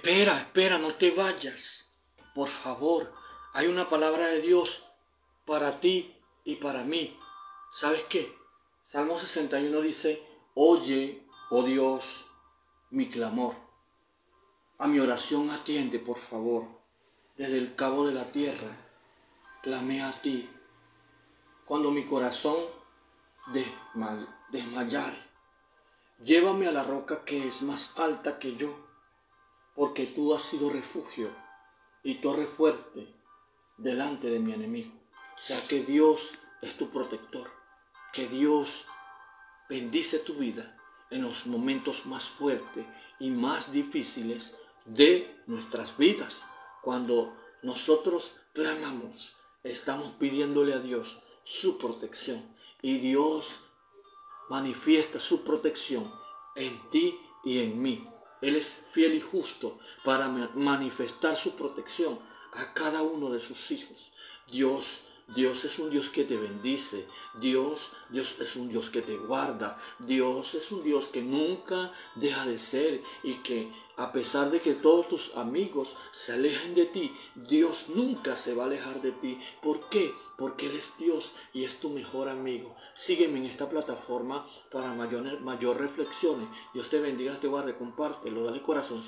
Espera, espera, no te vayas. Por favor, hay una palabra de Dios para ti y para mí. ¿Sabes qué? Salmo 61 dice, oye, oh Dios, mi clamor. A mi oración atiende, por favor. Desde el cabo de la tierra, clamé a ti. Cuando mi corazón desmayare, llévame a la roca que es más alta que yo porque tú has sido refugio y torre fuerte delante de mi enemigo. O sea que Dios es tu protector, que Dios bendice tu vida en los momentos más fuertes y más difíciles de nuestras vidas. Cuando nosotros clamamos, estamos pidiéndole a Dios su protección y Dios manifiesta su protección en ti y en mí. Él es fiel y justo para manifestar su protección a cada uno de sus hijos. Dios Dios es un Dios que te bendice. Dios, Dios es un Dios que te guarda. Dios es un Dios que nunca deja de ser y que a pesar de que todos tus amigos se alejen de ti, Dios nunca se va a alejar de ti. ¿Por qué? Porque Él es Dios y es tu mejor amigo. Sígueme en esta plataforma para mayor, mayor reflexiones. Dios te bendiga, te guarde, compártelo, dale corazón.